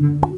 Mm-hmm.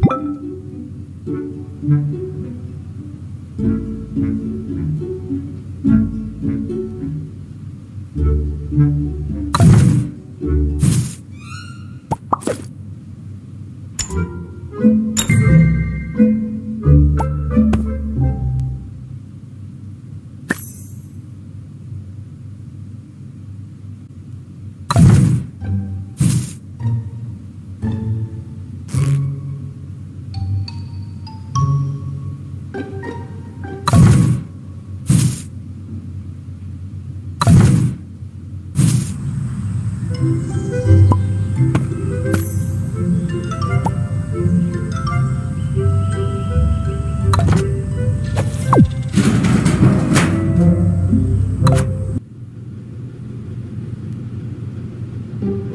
う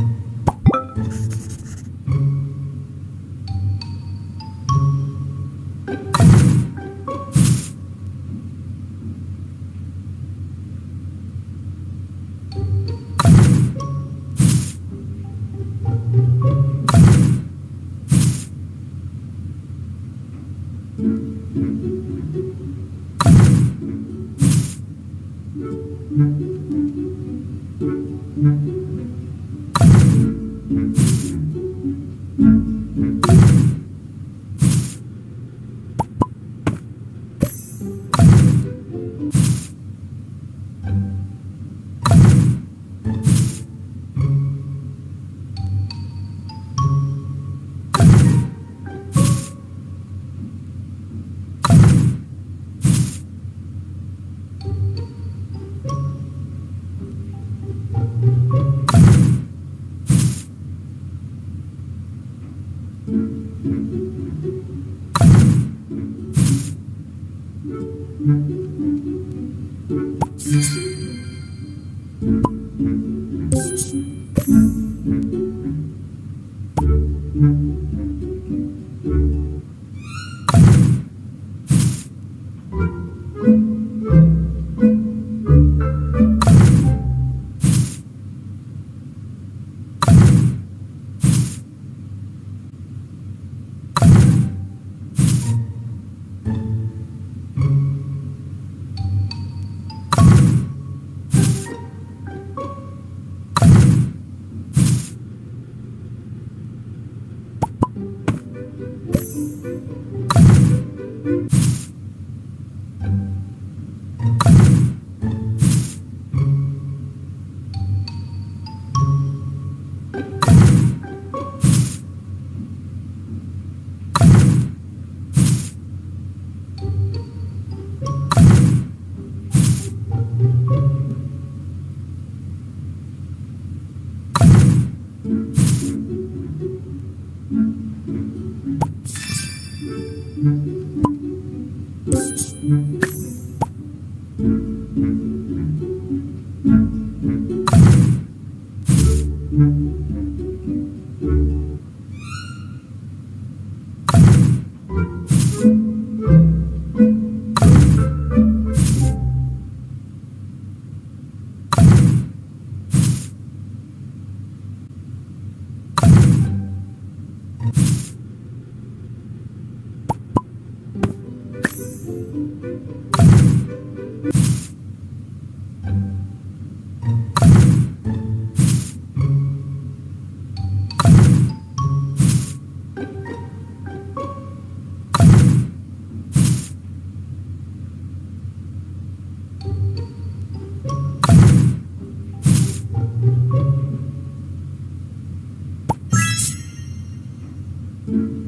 ん。Mm-hmm. Thank you. よし。Mm-hmm.